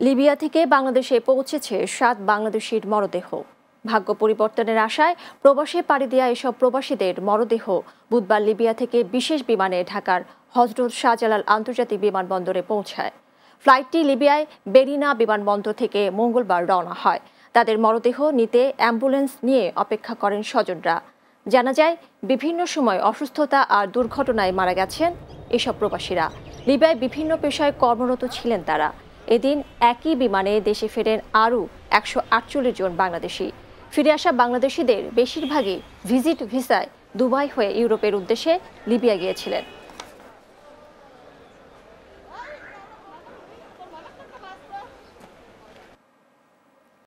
Libya থেকে বাংলাদেশে পৌঁছেছে সাত বাংলাদেশির মরদেহ। ভাগ্য পরিবর্তনের আশায় প্রবাসে পাড়ি দেওয়া এসব প্রবাসীদের মরদেহ বুধবার লিবিয়া থেকে বিশেষ বিমানে ঢাকার হজরত শাহজালাল আন্তর্জাতিক বিমানবন্দরে পৌঁছায়। ফ্লাইটটি লিবিয়ায় বেরিনা বিমানবন্দর থেকে মঙ্গলবার রওনা হয়। তাদের মরদেহ নিতে অ্যাম্বুলেন্স নিয়ে অপেক্ষা করেন স্বজনরা। জানা যায়, বিভিন্ন সময় অসুস্থতা আর দুর্ঘটনায় মারা গেছেন এসব প্রবাসীরা। লিবিয়ায় বিভিন্ন পেশায় কর্মরত ছিলেন তারা। এদিন একই বিমানে দেশে ফেরেন আরও একশো আটচল্লিশ জন বাংলাদেশি। ফিরে আসা বাংলাদেশিদের বেশিরভাগই ভিজিট ভিসায় দুবাই হয়ে ইউরোপের উদ্দেশ্যে লিবিয়া গিয়েছিলেন।